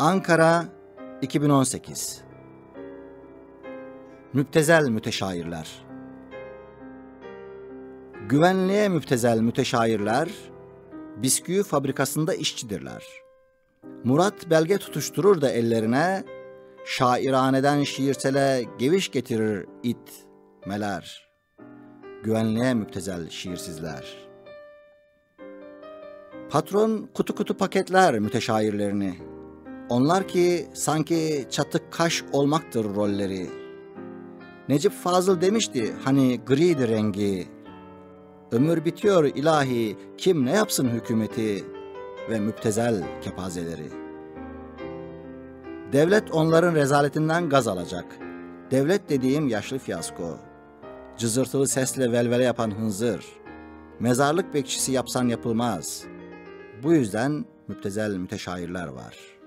Ankara 2018 Müptezel müteşairler Güvenliğe müptezel müteşairler bisküvi fabrikasında işçidirler. Murat belge tutuşturur da ellerine şairaneden şiirsele geviş getirir it meler. Güvenliğe müptezel şiirsizler.'' Patron kutu kutu paketler müteşairlerini. Onlar ki sanki çatık kaş olmaktır rolleri. Necip Fazıl demişti hani griydi rengi. Ömür bitiyor ilahi kim ne yapsın hükümeti ve müptezel kepazeleri. Devlet onların rezaletinden gaz alacak. Devlet dediğim yaşlı fiyasko. Cızırtılı sesle velvele yapan hınzır. Mezarlık bekçisi yapsan yapılmaz.'' Bu yüzden müptezel müteşairler var.''